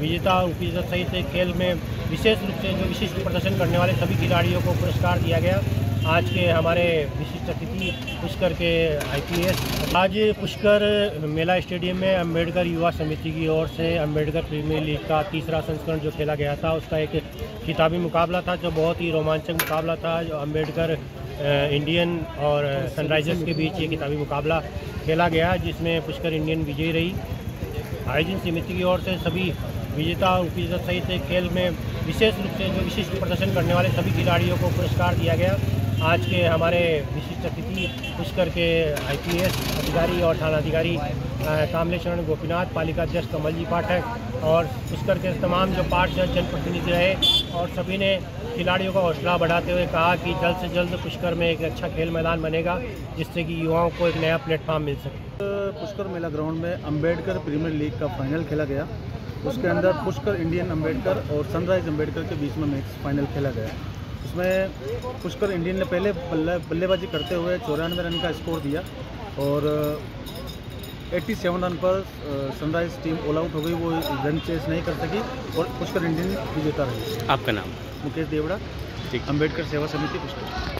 विजेता और उपविजेता सहित खेल में विशेष रूप से जो विशिष्ट प्रदर्शन करने वाले सभी खिलाड़ियों को पुरस्कार दिया गया। आज के हमारे विशिष्ट अतिथि पुष्कर के आईपीएस। आज पुष्कर मेला स्टेडियम में अंबेडकर युवा समिति की ओर से अंबेडकर प्रीमियर लीग का तीसरा संस्करण जो खेला गया था, उसका एक किताबी मुकाबला था, जो बहुत ही रोमांचक मुकाबला था। जो अंबेडकर इंडियन और सनराइजर्स के बीच ये किताबी मुकाबला खेला गया, जिसमें पुष्कर इंडियन विजयी रही। आयोजन समिति की ओर से सभी विजेता और उपविजेता सहित खेल में विशेष रूप से जो विशिष्ट प्रदर्शन करने वाले सभी खिलाड़ियों को पुरस्कार दिया गया। आज के हमारे विशिष्ट अतिथि पुष्कर के आईपीएस अधिकारी और थानाधिकारी कामलेश्वरण गोपीनाथ, पालिका अध्यक्ष कमल जी पाठक और पुष्कर के तमाम जो पार्षद, जनप्रतिनिधि रहे और सभी ने खिलाड़ियों का हौसला बढ़ाते हुए कहा कि जल्द से जल्द पुष्कर में एक अच्छा खेल मैदान बनेगा, जिससे कि युवाओं को एक नया प्लेटफॉर्म मिल सके। पुष्कर मेला ग्राउंड में अंबेडकर प्रीमियर लीग का फाइनल खेला गया। उसके अंदर पुष्कर इंडियन अंबेडकर और सनराइज अंबेडकर के बीच में मैच फाइनल खेला गया। उसमें पुष्कर इंडियन ने पहले बल्लेबाजी करते हुए चौरानवे रन का स्कोर दिया और 87 रन पर सनराइज टीम ऑल आउट हो गई। वो रन चेस नहीं कर सकी और पुष्कर इंडियन विजेता रही। आपका नाम? मुकेश देवड़ा अंबेडकर सेवा समिति पुष्कर।